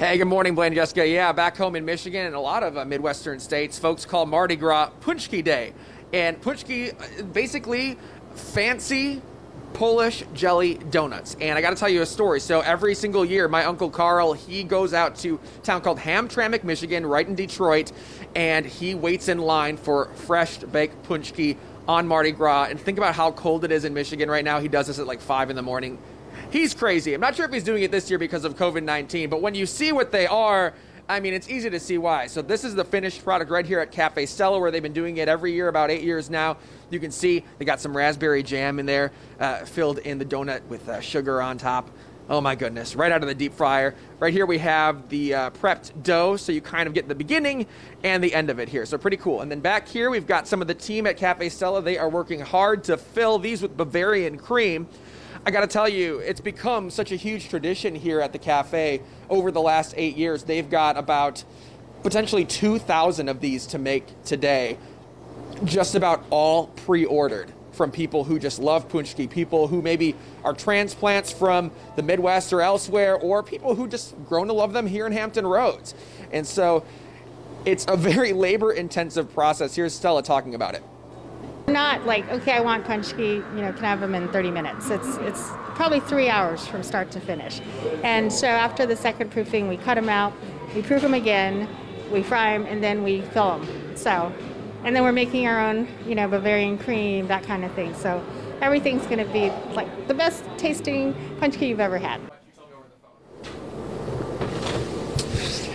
Hey, good morning, Blaine Jessica. Yeah, back home in Michigan and a lot of uh, Midwestern states, folks call Mardi Gras Paczki Day. And Paczki, uh, basically, fancy Polish jelly donuts. And I got to tell you a story. So every single year, my uncle Carl, he goes out to a town called Hamtramck, Michigan, right in Detroit, and he waits in line for fresh baked Paczki on Mardi Gras. And think about how cold it is in Michigan right now. He does this at like 5 in the morning he's crazy. I'm not sure if he's doing it this year because of COVID 19, but when you see what they are, I mean, it's easy to see why. So this is the finished product right here at Cafe Stella, where they've been doing it every year, about eight years now. You can see they got some raspberry jam in there, uh, filled in the donut with uh, sugar on top. Oh my goodness, right out of the deep fryer. Right here we have the uh, prepped dough, so you kind of get the beginning and the end of it here. So pretty cool. And then back here we've got some of the team at Cafe Stella. They are working hard to fill these with Bavarian cream. I got to tell you, it's become such a huge tradition here at the cafe over the last eight years. They've got about potentially 2,000 of these to make today, just about all pre ordered from people who just love paczki, people who maybe are transplants from the Midwest or elsewhere, or people who just grown to love them here in Hampton Roads. And so it's a very labor intensive process. Here's Stella talking about it. Not like, okay, I want paczki, you know, can have them in 30 minutes? It's, it's probably three hours from start to finish. And so after the second proofing, we cut them out, we proof them again, we fry them, and then we fill them. So, and then we're making our own, you know, Bavarian cream, that kind of thing. So everything's going to be like the best tasting paczki you've ever had.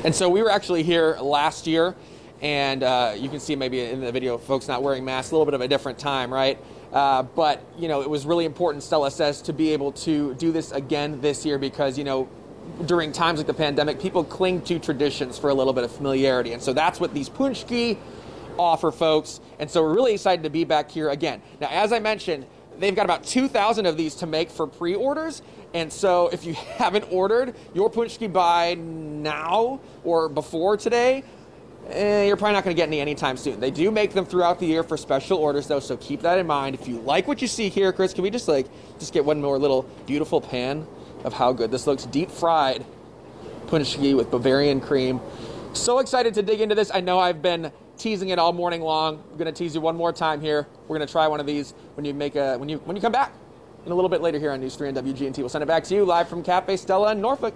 And so we were actually here last year and uh, you can see maybe in the video folks not wearing masks a little bit of a different time right? Uh, but you know it was really important stella says to be able to do this again this year because you know during times like the pandemic people cling to traditions for a little bit of familiarity. And so that's what these paczki offer folks. And so we're really excited to be back here again. Now as i mentioned they've got about 2000 of these to make for pre-orders. And so if you haven't ordered your paczki by now or before today eh, you're probably not going to get any anytime soon. They do make them throughout the year for special orders, though, so keep that in mind. If you like what you see here, Chris, can we just like just get one more little beautiful pan of how good this looks? Deep fried paczki with Bavarian cream. So excited to dig into this. I know I've been teasing it all morning long. I'm going to tease you one more time here. We're going to try one of these when you make a when you when you come back. And a little bit later here on News 3 and WGNT. We'll send it back to you live from Cafe Stella in Norfolk.